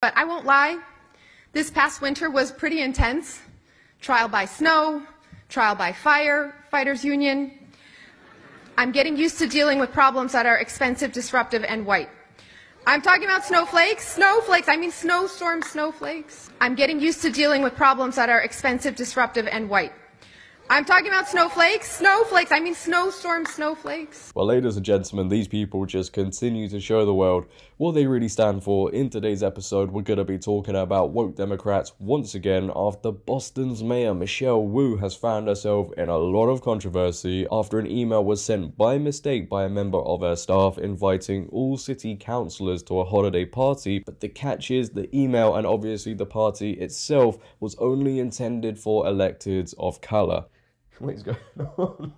But I won't lie, this past winter was pretty intense. Trial by snow, trial by fire, fighters union. I'm getting used to dealing with problems that are expensive, disruptive, and white. I'm talking about snowflakes, snowflakes, I mean snowstorm snowflakes. I'm getting used to dealing with problems that are expensive, disruptive, and white. I'm talking about snowflakes, snowflakes, I mean snowstorm snowflakes. Well, ladies and gentlemen, these people just continue to show the world what they really stand for. In today's episode, we're going to be talking about woke Democrats once again after Boston's mayor Michelle Wu has found herself in a lot of controversy after an email was sent by mistake by a member of her staff inviting all city councillors to a holiday party. But the catch is the email and obviously the party itself was only intended for electeds of colour. What is going on?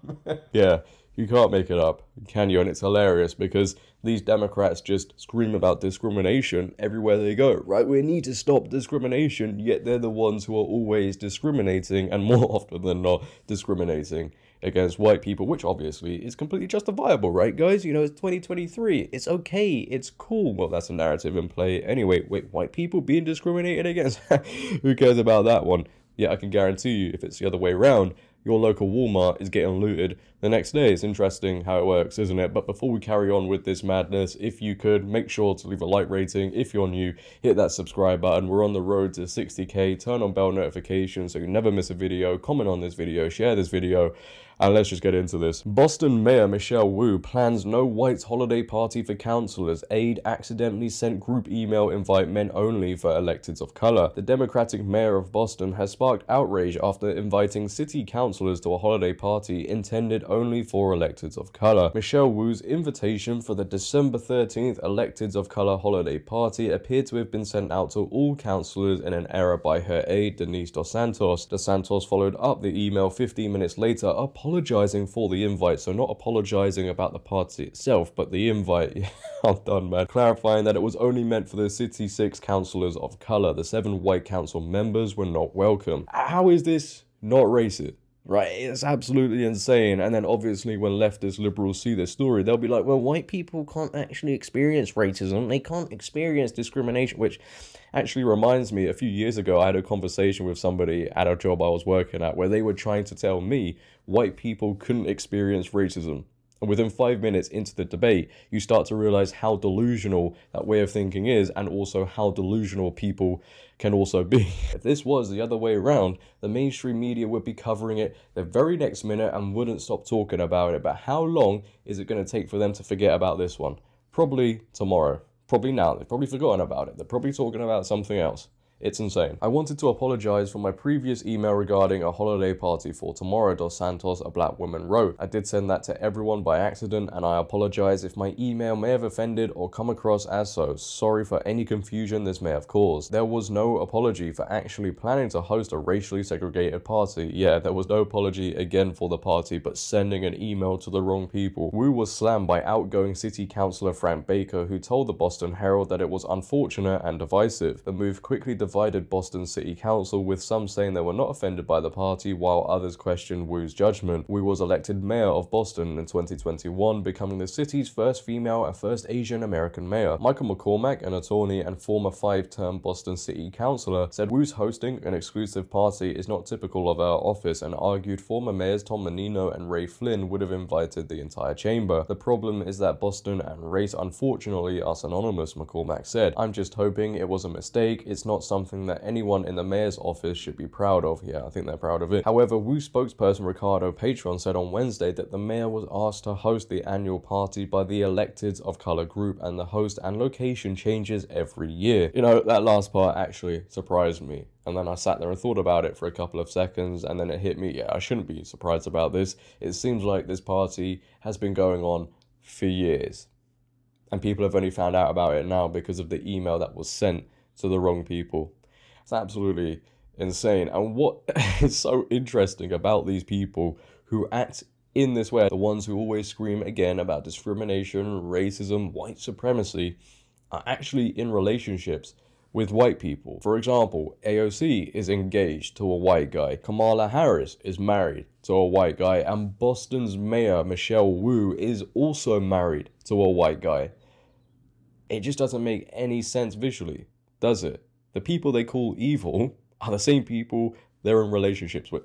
yeah, you can't make it up, can you? And it's hilarious because these Democrats just scream about discrimination everywhere they go, right? We need to stop discrimination, yet they're the ones who are always discriminating and more often than not discriminating against white people, which obviously is completely justifiable, right, guys? You know, it's 2023. It's okay. It's cool. Well, that's a narrative in play. Anyway, wait, white people being discriminated against? Who cares about that one? Yeah, I can guarantee you if it's the other way around, your local Walmart is getting looted the next day. It's interesting how it works, isn't it? But before we carry on with this madness, if you could make sure to leave a like rating. If you're new, hit that subscribe button. We're on the road to 60k. Turn on bell notifications so you never miss a video. Comment on this video, share this video. And let's just get into this. Boston Mayor Michelle Wu plans no white holiday party for councillors. Aide accidentally sent group email invite men only for electeds of colour. The Democratic mayor of Boston has sparked outrage after inviting city councillors to a holiday party intended only for electeds of colour. Michelle Wu's invitation for the December 13th electeds of colour holiday party appeared to have been sent out to all councillors in an error by her aide Denise Dos Santos. Dos Santos followed up the email 15 minutes later, apologizing apologizing for the invite, so not apologizing about the party itself, but the invite. Yeah, I'm done, man. Clarifying that it was only meant for the city six councillors of color. The seven white council members were not welcome. How is this not racist? Right, it's absolutely insane. And then obviously, when leftist liberals see this story, they'll be like, well, white people can't actually experience racism. They can't experience discrimination, which actually reminds me a few years ago, I had a conversation with somebody at a job I was working at where they were trying to tell me white people couldn't experience racism. And within five minutes into the debate, you start to realize how delusional that way of thinking is, and also how delusional people can also be. If this was the other way around, the mainstream media would be covering it the very next minute and wouldn't stop talking about it. But how long is it going to take for them to forget about this one? Probably tomorrow. Probably now. They've probably forgotten about it. They're probably talking about something else. It's insane. I wanted to apologize for my previous email regarding a holiday party for tomorrow, Dos Santos, a black woman wrote. I did send that to everyone by accident, and I apologize if my email may have offended or come across as so. Sorry for any confusion this may have caused. There was no apology for actually planning to host a racially segregated party. Yeah, there was no apology again for the party, but sending an email to the wrong people. Wu was slammed by outgoing city councillor Frank Baker, who told the Boston Herald that it was unfortunate and divisive. The move quickly divided Boston City Council, with some saying they were not offended by the party, while others questioned Wu's judgment. Wu was elected mayor of Boston in 2021, becoming the city's first female and first Asian American mayor. Michael McCormack, an attorney and former five-term Boston City councilor, said Wu's hosting an exclusive party is not typical of our office and argued former mayors Tom Menino and Ray Flynn would have invited the entire chamber. The problem is that Boston and race unfortunately are synonymous, McCormack said. I'm just hoping it was a mistake. It's not some something that anyone in the mayor's office should be proud of. Yeah, I think they're proud of it. However, Wu spokesperson Ricardo Patron said on Wednesday that the mayor was asked to host the annual party by the electeds of color group and the host and location changes every year. You know, that last part actually surprised me. And then I sat there and thought about it for a couple of seconds, and then it hit me. Yeah, I shouldn't be surprised about this. It seems like this party has been going on for years. And people have only found out about it now because of the email that was sent to the wrong people. It's absolutely insane. And what is so interesting about these people who act in this way, the ones who always scream again about discrimination, racism, white supremacy, are actually in relationships with white people. For example, AOC is engaged to a white guy, Kamala Harris is married to a white guy, and Boston's mayor, Michelle Wu, is also married to a white guy. It just doesn't make any sense visually does it? The people they call evil are the same people they're in relationships with.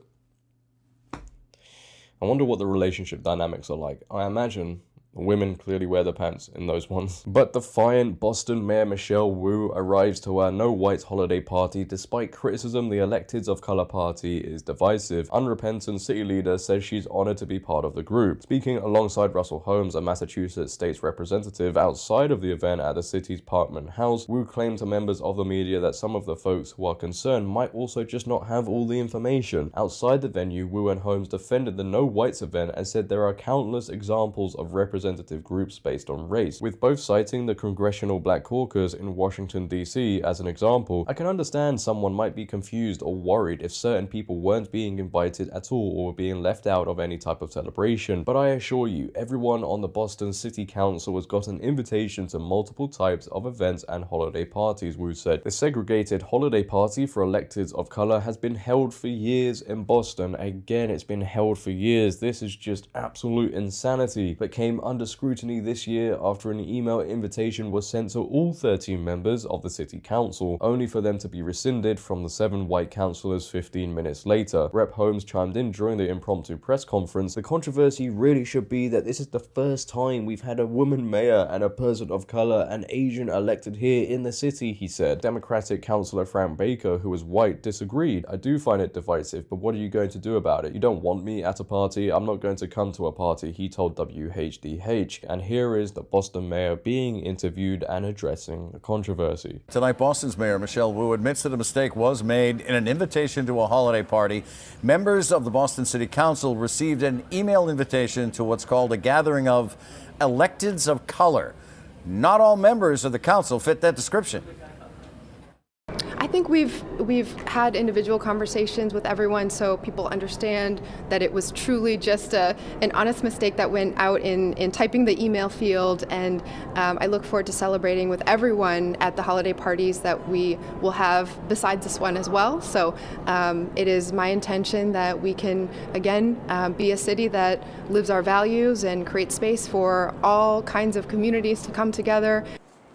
I wonder what the relationship dynamics are like. I imagine Women clearly wear the pants in those ones. But defiant Boston Mayor Michelle Wu arrives to her no whites holiday party despite criticism the Electeds of Color Party is divisive. Unrepentant city leader says she's honored to be part of the group. Speaking alongside Russell Holmes, a Massachusetts state's representative, outside of the event at the city's Parkman House, Wu claimed to members of the media that some of the folks who are concerned might also just not have all the information. Outside the venue, Wu and Holmes defended the No Whites event and said there are countless examples of representation representative groups based on race, with both citing the Congressional Black Caucus in Washington, D.C. as an example. I can understand someone might be confused or worried if certain people weren't being invited at all or were being left out of any type of celebration, but I assure you, everyone on the Boston City Council has got an invitation to multiple types of events and holiday parties, Wu said. The segregated holiday party for electeds of color has been held for years in Boston. Again, it's been held for years. This is just absolute insanity, but came under under scrutiny this year after an email invitation was sent to all 13 members of the city council, only for them to be rescinded from the seven white councillors 15 minutes later. Rep Holmes chimed in during the impromptu press conference. The controversy really should be that this is the first time we've had a woman mayor and a person of color and Asian elected here in the city, he said. Democratic councillor Frank Baker, who was white, disagreed. I do find it divisive, but what are you going to do about it? You don't want me at a party. I'm not going to come to a party, he told WHDH. And here is the Boston mayor being interviewed and addressing the controversy. Tonight, Boston's mayor Michelle Wu admits that a mistake was made in an invitation to a holiday party. Members of the Boston City Council received an email invitation to what's called a gathering of electeds of color. Not all members of the council fit that description. I think we've we've had individual conversations with everyone so people understand that it was truly just a, an honest mistake that went out in, in typing the email field and um, I look forward to celebrating with everyone at the holiday parties that we will have besides this one as well. So um, it is my intention that we can again um, be a city that lives our values and create space for all kinds of communities to come together.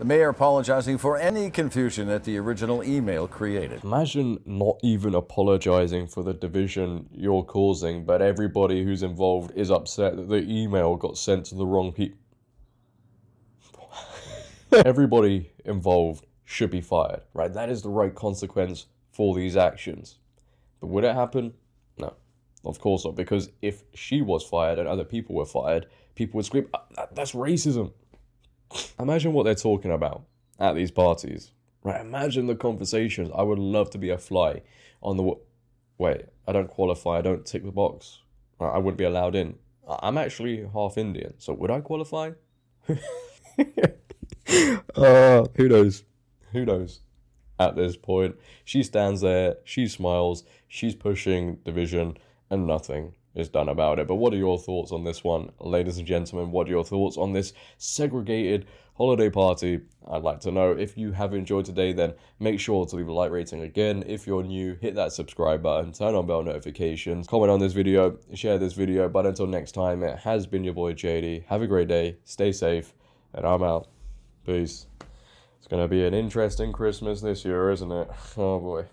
The mayor apologizing for any confusion that the original email created. Imagine not even apologizing for the division you're causing, but everybody who's involved is upset that the email got sent to the wrong people. everybody involved should be fired, right? That is the right consequence for these actions. But would it happen? No, of course not, because if she was fired and other people were fired, people would scream, ah, that's racism. Imagine what they're talking about at these parties. Right, imagine the conversations. I would love to be a fly on the. Wait, I don't qualify. I don't tick the box. I wouldn't be allowed in. I'm actually half Indian, so would I qualify? uh, who knows? Who knows? At this point, she stands there, she smiles, she's pushing division, and nothing is done about it. But what are your thoughts on this one, ladies and gentlemen? What are your thoughts on this segregated holiday party? I'd like to know. If you have enjoyed today, then make sure to leave a like rating again. If you're new, hit that subscribe button, turn on bell notifications, comment on this video, share this video. But until next time, it has been your boy JD. Have a great day, stay safe, and I'm out. Peace. It's going to be an interesting Christmas this year, isn't it? Oh boy.